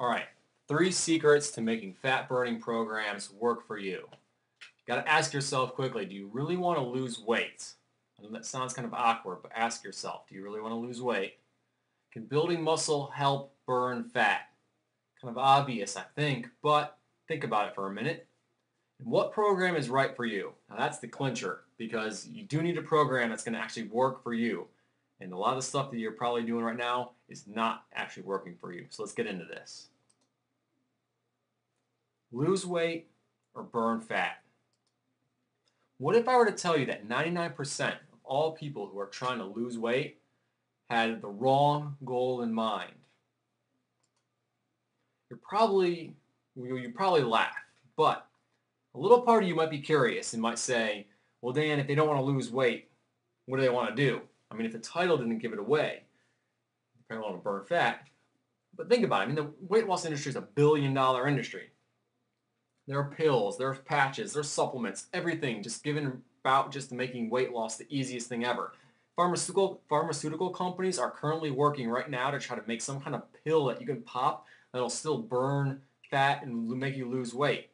All right, three secrets to making fat burning programs work for you. You got to ask yourself quickly, do you really want to lose weight? I know that sounds kind of awkward, but ask yourself, do you really want to lose weight? Can building muscle help burn fat? Kind of obvious, I think, but think about it for a minute. And what program is right for you? Now that's the clincher because you do need a program that's going to actually work for you. And a lot of the stuff that you're probably doing right now is not actually working for you. So let's get into this. Lose weight or burn fat. What if I were to tell you that 99% of all people who are trying to lose weight had the wrong goal in mind? You're probably, you probably laugh, but a little part of you might be curious and might say, well, Dan, if they don't want to lose weight, what do they want to do? I mean, if the title didn't give it away, they probably want to burn fat. But think about it. I mean, the weight loss industry is a billion dollar industry. There are pills, there are patches, there are supplements, everything just given about just making weight loss the easiest thing ever. Pharmaceutical, pharmaceutical companies are currently working right now to try to make some kind of pill that you can pop that'll still burn fat and make you lose weight.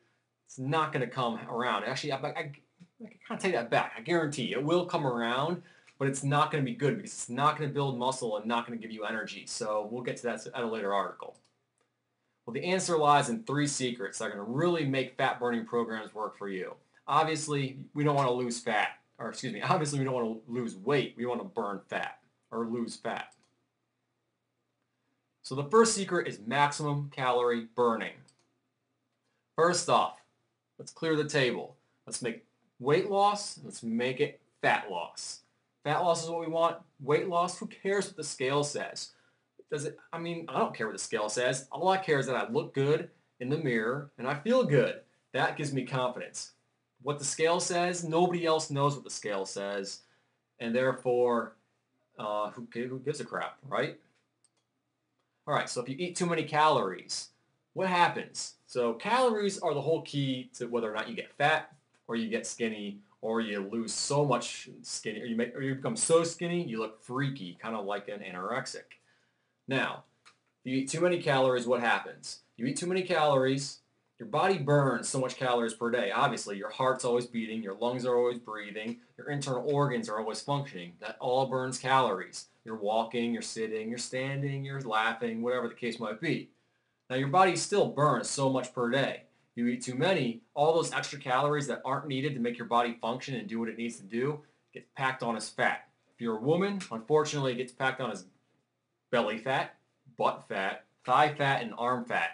It's not going to come around. Actually, I, I, I can kind of take that back. I guarantee it will come around, but it's not going to be good because it's not going to build muscle and not going to give you energy. So we'll get to that at a later article. Well, the answer lies in three secrets that are going to really make fat burning programs work for you. Obviously, we don't want to lose fat, or excuse me, obviously we don't want to lose weight. We want to burn fat or lose fat. So the first secret is maximum calorie burning. First off, let's clear the table. Let's make weight loss, let's make it fat loss. Fat loss is what we want. Weight loss, who cares what the scale says? Does it, I mean, I don't care what the scale says. All I care is that I look good in the mirror and I feel good. That gives me confidence. What the scale says, nobody else knows what the scale says. And therefore, uh, who, who gives a crap, right? All right, so if you eat too many calories, what happens? So calories are the whole key to whether or not you get fat or you get skinny or you lose so much skinny, or you, make, or you become so skinny you look freaky, kind of like an anorexic. Now, if you eat too many calories, what happens? You eat too many calories, your body burns so much calories per day. Obviously, your heart's always beating, your lungs are always breathing, your internal organs are always functioning. That all burns calories. You're walking, you're sitting, you're standing, you're laughing, whatever the case might be. Now, your body still burns so much per day you eat too many, all those extra calories that aren't needed to make your body function and do what it needs to do gets packed on as fat. If you're a woman, unfortunately, it gets packed on as belly fat, butt fat, thigh fat, and arm fat.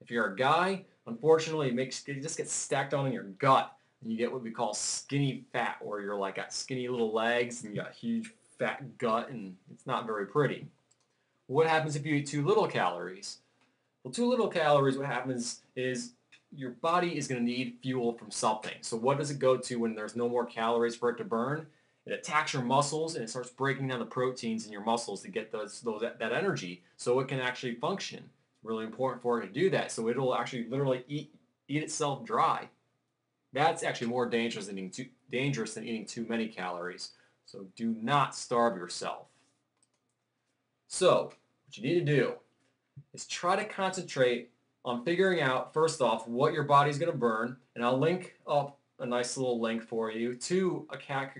If you're a guy, unfortunately, it, makes, it just gets stacked on in your gut, and you get what we call skinny fat, where you're like got skinny little legs and you got huge fat gut, and it's not very pretty. What happens if you eat too little calories? Well, too little calories, what happens is your body is going to need fuel from something. So what does it go to when there's no more calories for it to burn? It attacks your muscles and it starts breaking down the proteins in your muscles to get those, those that, that energy so it can actually function. It's really important for it to do that. So it'll actually literally eat, eat itself dry. That's actually more dangerous than, eating too, dangerous than eating too many calories. So do not starve yourself. So what you need to do is try to concentrate on figuring out, first off, what your body's going to burn, and I'll link up a nice little link for you to a, cal-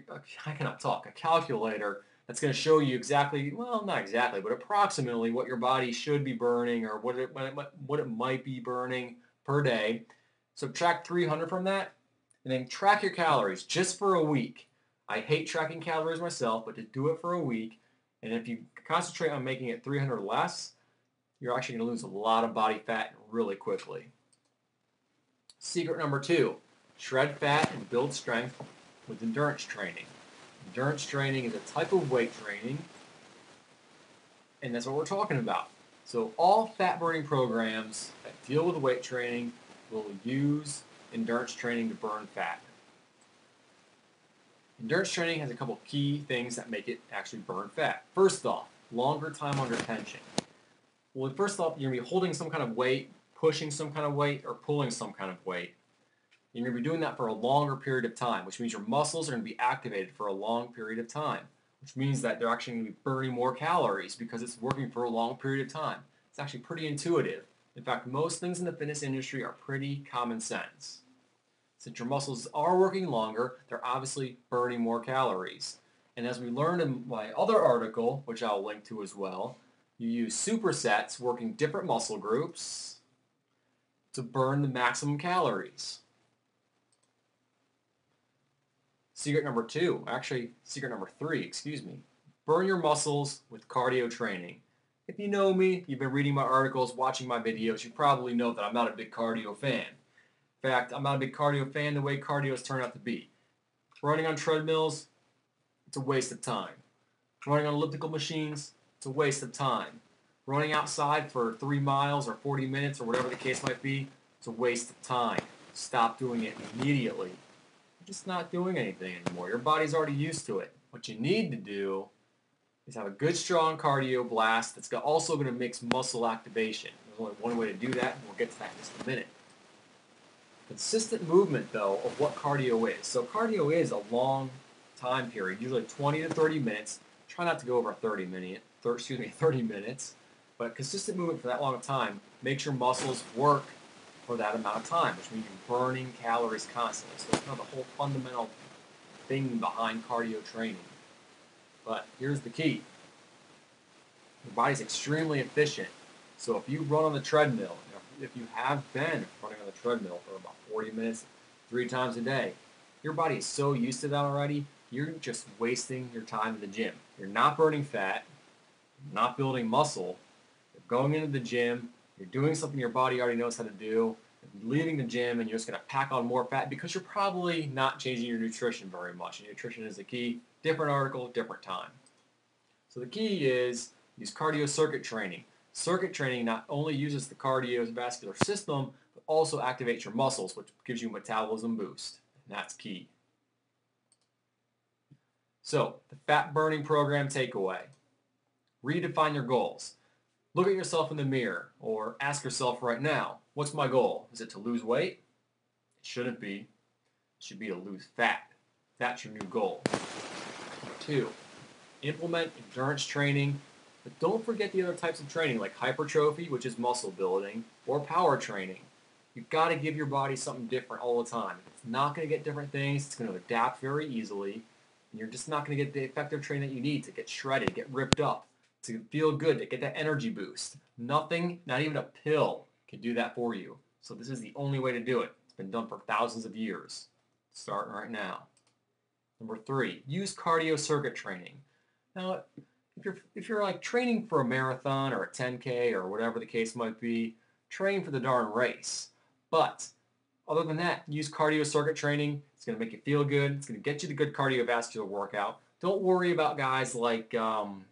I cannot talk, a calculator that's going to show you exactly, well, not exactly, but approximately what your body should be burning or what it, what it might be burning per day. Subtract 300 from that, and then track your calories just for a week. I hate tracking calories myself, but to do it for a week, and if you concentrate on making it 300 less, you're actually going to lose a lot of body fat really quickly. Secret number two, shred fat and build strength with endurance training. Endurance training is a type of weight training, and that's what we're talking about. So all fat burning programs that deal with weight training will use endurance training to burn fat. Endurance training has a couple key things that make it actually burn fat. First off, longer time under tension. Well, first off, you're going to be holding some kind of weight, pushing some kind of weight, or pulling some kind of weight. You're going to be doing that for a longer period of time, which means your muscles are going to be activated for a long period of time, which means that they're actually going to be burning more calories because it's working for a long period of time. It's actually pretty intuitive. In fact, most things in the fitness industry are pretty common sense. Since your muscles are working longer, they're obviously burning more calories. And as we learned in my other article, which I'll link to as well, you use supersets working different muscle groups to burn the maximum calories. Secret number two, actually secret number three, excuse me. Burn your muscles with cardio training. If you know me, you've been reading my articles, watching my videos, you probably know that I'm not a big cardio fan. In fact, I'm not a big cardio fan the way cardios turn out to be. Running on treadmills, it's a waste of time. Running on elliptical machines, it's a waste of time. Running outside for three miles or 40 minutes or whatever the case might be, it's a waste of time. Stop doing it immediately. Just not doing anything anymore. Your body's already used to it. What you need to do is have a good strong cardio blast that's also going to mix muscle activation. There's only one way to do that, and we'll get to that in just a minute. Consistent movement, though, of what cardio is. So cardio is a long time period, usually 20 to 30 minutes. Try not to go over 30 minutes, excuse me, 30 minutes. But consistent movement for that long of time makes your muscles work for that amount of time, which means you're burning calories constantly. So it's kind of the whole fundamental thing behind cardio training. But here's the key. Your body's extremely efficient. So if you run on the treadmill, if you have been running on the treadmill for about 40 minutes, three times a day, your body is so used to that already, you're just wasting your time in the gym. You're not burning fat, not building muscle, you're going into the gym, you're doing something your body already knows how to do, leaving the gym and you're just going to pack on more fat because you're probably not changing your nutrition very much. And nutrition is the key. Different article, different time. So the key is use cardio circuit training. Circuit training not only uses the cardiovascular system, but also activates your muscles, which gives you metabolism boost. And that's key. So, the fat burning program takeaway. Redefine your goals. Look at yourself in the mirror or ask yourself right now, what's my goal? Is it to lose weight? It shouldn't be. It should be to lose fat. That's your new goal. Two, implement endurance training, but don't forget the other types of training like hypertrophy, which is muscle building, or power training. You've got to give your body something different all the time. It's not going to get different things. It's going to adapt very easily And you're just not going to get the effective training that you need to get shredded, get ripped up, to feel good, to get that energy boost. Nothing, not even a pill, can do that for you. So this is the only way to do it. It's been done for thousands of years. Start right now. Number three, use cardio circuit training. Now, if you're if you're like training for a marathon or a 10k or whatever the case might be, train for the darn race. But other than that, use cardio circuit training. It's going to make you feel good. It's going to get you the good cardiovascular workout. Don't worry about guys like um,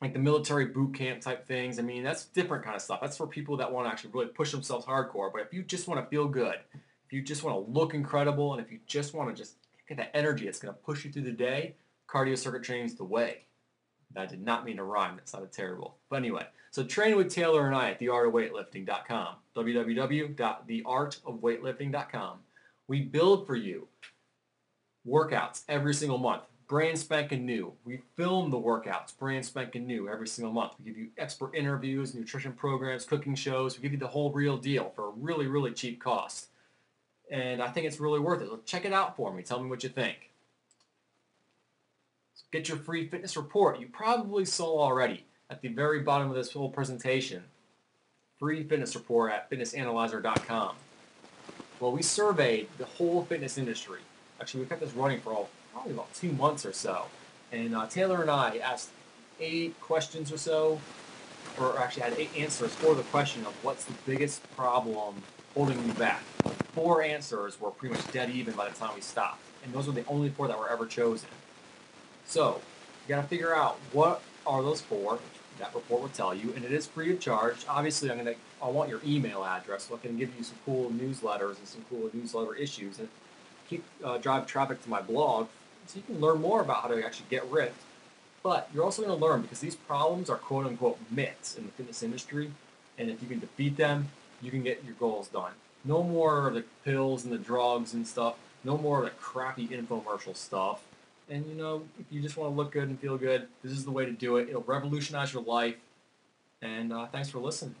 like the military boot camp type things. I mean, that's different kind of stuff. That's for people that want to actually really push themselves hardcore. But if you just want to feel good, if you just want to look incredible, and if you just want to just get that energy, it's going to push you through the day. Cardio circuit training is the way. That did not mean to rhyme. That sounded terrible. But anyway, so train with Taylor and I at theartofweightlifting.com. www.theartofweightlifting.com. We build for you workouts every single month, brand spanking new. We film the workouts, brand spanking new every single month. We give you expert interviews, nutrition programs, cooking shows. We give you the whole real deal for a really, really cheap cost. And I think it's really worth it. So check it out for me. Tell me what you think. Get your free fitness report. You probably saw already at the very bottom of this whole presentation. Free fitness report at fitnessanalyzer.com. Well, we surveyed the whole fitness industry. Actually, we've kept this running for all, probably about two months or so. And uh, Taylor and I asked eight questions or so, or actually had eight answers for the question of what's the biggest problem holding you back. Four answers were pretty much dead even by the time we stopped. And those were the only four that were ever chosen. So you got to figure out what are those four. That report will tell you, and it is free of charge. Obviously, I'm gonna I want your email address so I can give you some cool newsletters and some cool newsletter issues and keep uh, drive traffic to my blog so you can learn more about how to actually get ripped. But you're also going to learn because these problems are quote unquote myths in the fitness industry, and if you can defeat them, you can get your goals done. No more of the pills and the drugs and stuff. No more of the crappy infomercial stuff. And you know, if you just want to look good and feel good, this is the way to do it. It'll revolutionize your life. And uh, thanks for listening.